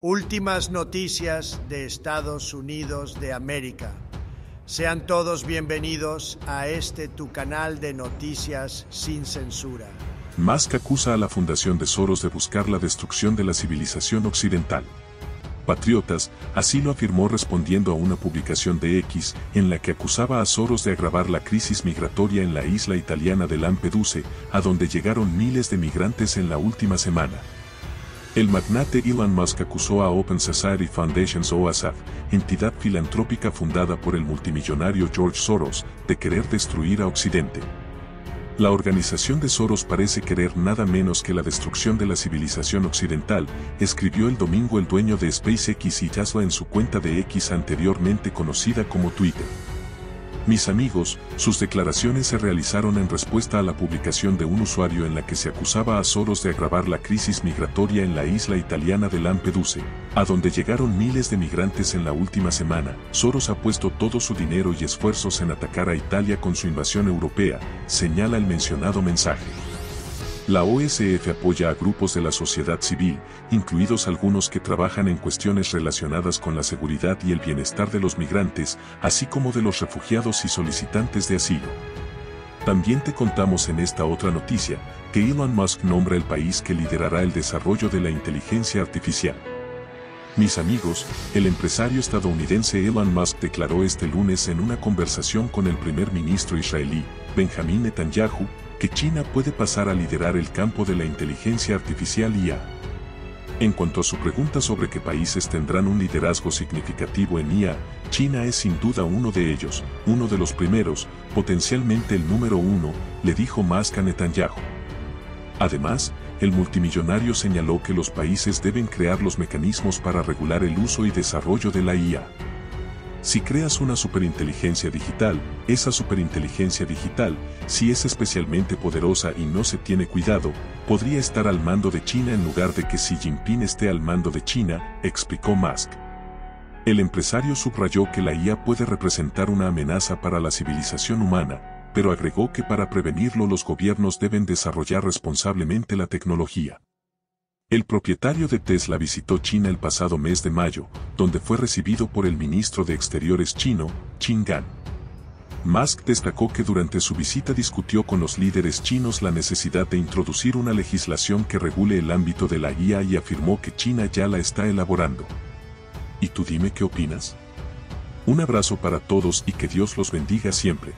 Últimas noticias de Estados Unidos de América. Sean todos bienvenidos a este tu canal de noticias sin censura. Musk acusa a la Fundación de Soros de buscar la destrucción de la civilización occidental. Patriotas, así lo afirmó respondiendo a una publicación de X en la que acusaba a Soros de agravar la crisis migratoria en la isla italiana de Lampedusa, a donde llegaron miles de migrantes en la última semana. El magnate Elon Musk acusó a Open Society Foundations OASAF, entidad filantrópica fundada por el multimillonario George Soros, de querer destruir a Occidente. La organización de Soros parece querer nada menos que la destrucción de la civilización occidental, escribió el domingo el dueño de SpaceX y Tesla en su cuenta de X anteriormente conocida como Twitter. Mis amigos, sus declaraciones se realizaron en respuesta a la publicación de un usuario en la que se acusaba a Soros de agravar la crisis migratoria en la isla italiana de Lampedusa, a donde llegaron miles de migrantes en la última semana. Soros ha puesto todo su dinero y esfuerzos en atacar a Italia con su invasión europea, señala el mencionado mensaje. La OSF apoya a grupos de la sociedad civil, incluidos algunos que trabajan en cuestiones relacionadas con la seguridad y el bienestar de los migrantes, así como de los refugiados y solicitantes de asilo. También te contamos en esta otra noticia, que Elon Musk nombra el país que liderará el desarrollo de la inteligencia artificial. Mis amigos, el empresario estadounidense Elon Musk declaró este lunes en una conversación con el primer ministro israelí, Benjamin Netanyahu, que China puede pasar a liderar el campo de la inteligencia artificial IA. En cuanto a su pregunta sobre qué países tendrán un liderazgo significativo en IA, China es sin duda uno de ellos, uno de los primeros, potencialmente el número uno, le dijo Musk a Netanyahu. Además, el multimillonario señaló que los países deben crear los mecanismos para regular el uso y desarrollo de la IA. Si creas una superinteligencia digital, esa superinteligencia digital, si es especialmente poderosa y no se tiene cuidado, podría estar al mando de China en lugar de que Xi Jinping esté al mando de China, explicó Musk. El empresario subrayó que la IA puede representar una amenaza para la civilización humana, pero agregó que para prevenirlo los gobiernos deben desarrollar responsablemente la tecnología. El propietario de Tesla visitó China el pasado mes de mayo, donde fue recibido por el ministro de Exteriores chino, Qin Gan. Musk destacó que durante su visita discutió con los líderes chinos la necesidad de introducir una legislación que regule el ámbito de la IA y afirmó que China ya la está elaborando. ¿Y tú dime qué opinas? Un abrazo para todos y que Dios los bendiga siempre.